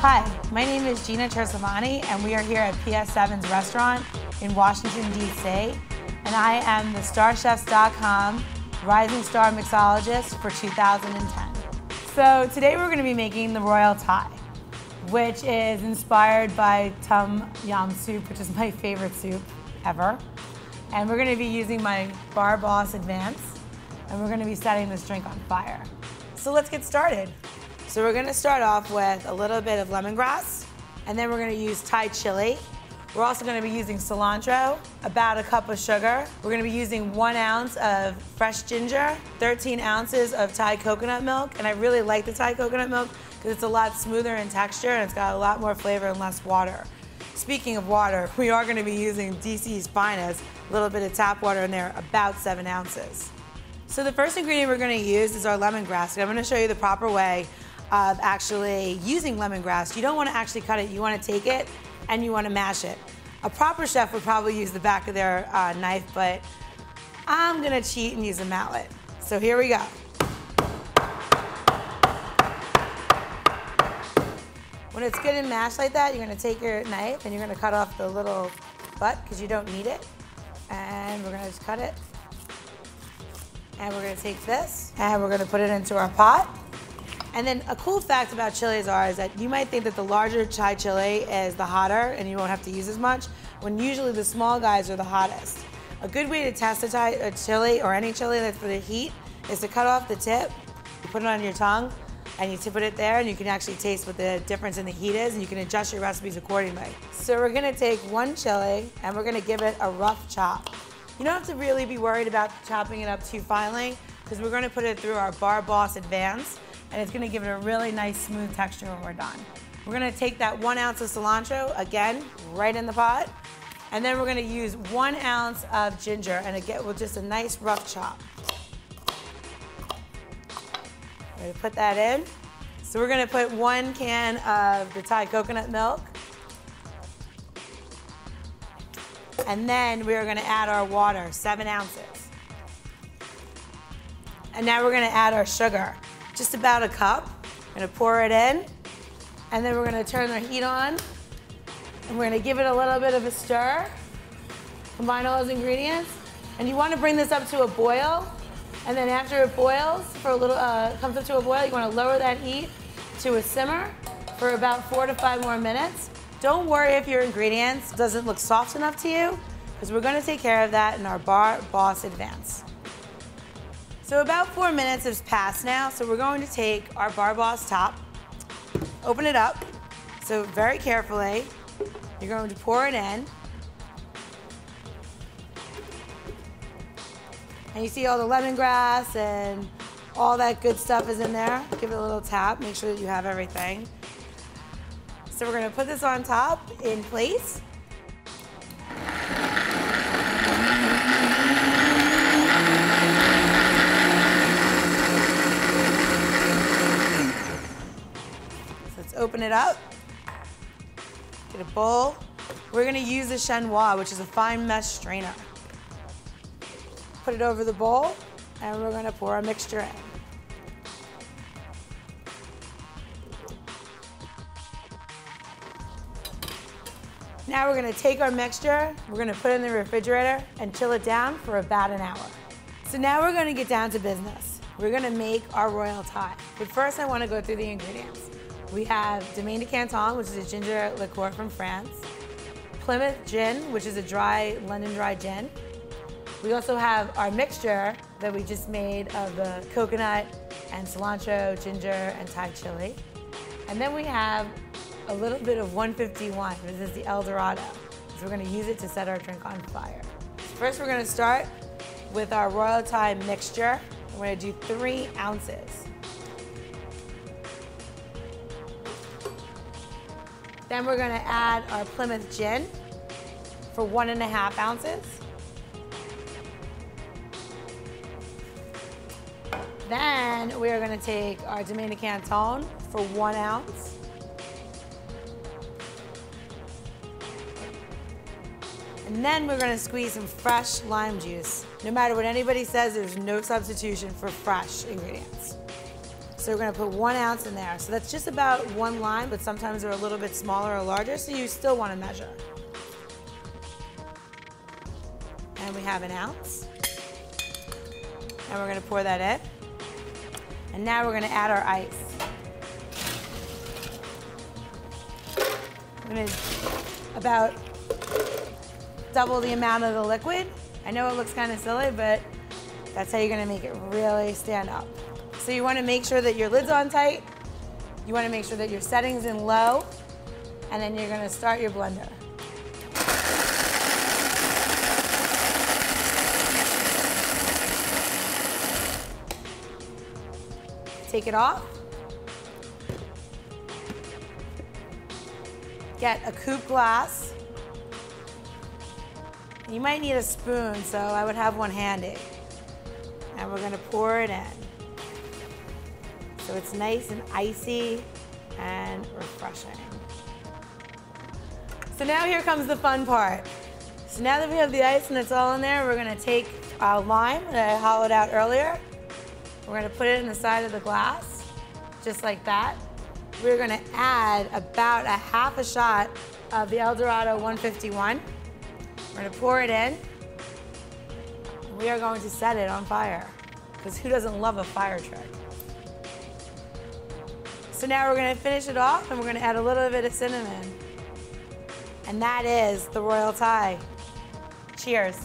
Hi, my name is Gina Chersevani, and we are here at PS7's restaurant in Washington, D.C. And I am the StarChefs.com Rising Star Mixologist for 2010. So today we're going to be making the Royal Thai, which is inspired by Tom Yam soup, which is my favorite soup ever. And we're going to be using my Barboss Advance, and we're going to be setting this drink on fire. So let's get started. So we're gonna start off with a little bit of lemongrass, and then we're gonna use Thai chili. We're also gonna be using cilantro, about a cup of sugar. We're gonna be using one ounce of fresh ginger, 13 ounces of Thai coconut milk, and I really like the Thai coconut milk because it's a lot smoother in texture and it's got a lot more flavor and less water. Speaking of water, we are gonna be using DC's Finest, a little bit of tap water in there, about seven ounces. So the first ingredient we're gonna use is our lemongrass. And I'm gonna show you the proper way of actually using lemongrass. You don't want to actually cut it, you want to take it and you want to mash it. A proper chef would probably use the back of their uh, knife, but I'm gonna cheat and use a mallet. So here we go. When it's good and mashed like that, you're gonna take your knife and you're gonna cut off the little butt because you don't need it. And we're gonna just cut it. And we're gonna take this and we're gonna put it into our pot. And then a cool fact about chilies are is that you might think that the larger Thai chili is the hotter and you won't have to use as much, when usually the small guys are the hottest. A good way to test a, Thai, a chili or any chili that's for the heat is to cut off the tip, you put it on your tongue, and you tip it there and you can actually taste what the difference in the heat is and you can adjust your recipes accordingly. So we're gonna take one chili and we're gonna give it a rough chop. You don't have to really be worried about chopping it up too finely because we're gonna put it through our Barboss Advance and it's gonna give it a really nice smooth texture when we're done. We're gonna take that one ounce of cilantro, again, right in the pot, and then we're gonna use one ounce of ginger and again with just a nice rough chop. We're gonna put that in. So we're gonna put one can of the Thai coconut milk. And then we're gonna add our water, seven ounces. And now we're gonna add our sugar just about a cup. We're gonna pour it in, and then we're gonna turn the heat on, and we're gonna give it a little bit of a stir. Combine all those ingredients, and you wanna bring this up to a boil, and then after it boils, for a little, uh, comes up to a boil, you wanna lower that heat to a simmer for about four to five more minutes. Don't worry if your ingredients doesn't look soft enough to you, because we're gonna take care of that in our Bar Boss Advance. So about four minutes has passed now, so we're going to take our Barboss top, open it up, so very carefully, you're going to pour it in. And you see all the lemongrass and all that good stuff is in there. Give it a little tap, make sure that you have everything. So we're gonna put this on top in place. Open it up. Get a bowl. We're gonna use the chinois, which is a fine mesh strainer. Put it over the bowl, and we're gonna pour our mixture in. Now we're gonna take our mixture, we're gonna put it in the refrigerator and chill it down for about an hour. So now we're gonna get down to business. We're gonna make our royal Thai. But first I wanna go through the ingredients. We have Domaine de Canton, which is a ginger liqueur from France. Plymouth Gin, which is a dry, London dry gin. We also have our mixture that we just made of the coconut and cilantro, ginger, and Thai chili. And then we have a little bit of 151. This is the El Dorado. So we're gonna use it to set our drink on fire. First, we're gonna start with our Royal Thai mixture. We're gonna do three ounces. Then we're gonna add our Plymouth Gin for one and a half ounces. Then we are gonna take our Domaine Canton for one ounce. And then we're gonna squeeze some fresh lime juice. No matter what anybody says, there's no substitution for fresh ingredients. So we're gonna put one ounce in there. So that's just about one lime, but sometimes they're a little bit smaller or larger, so you still wanna measure. And we have an ounce. And we're gonna pour that in. And now we're gonna add our ice. I'm gonna about double the amount of the liquid. I know it looks kind of silly, but that's how you're gonna make it really stand up. So you wanna make sure that your lid's on tight. You wanna make sure that your setting's in low, and then you're gonna start your blender. Take it off. Get a coupe glass. You might need a spoon, so I would have one handy. And we're gonna pour it in. So it's nice and icy and refreshing. So now here comes the fun part. So now that we have the ice and it's all in there, we're gonna take our lime that I hollowed out earlier. We're gonna put it in the side of the glass, just like that. We're gonna add about a half a shot of the El Dorado 151. We're gonna pour it in. We are going to set it on fire, because who doesn't love a fire trick? So now we're gonna finish it off and we're gonna add a little bit of cinnamon. And that is the Royal Thai. Cheers.